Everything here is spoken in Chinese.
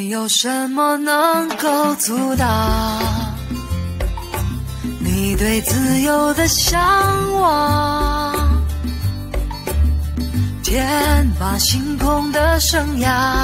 没有什么能够阻挡。你对自由的向往天马行空的生涯。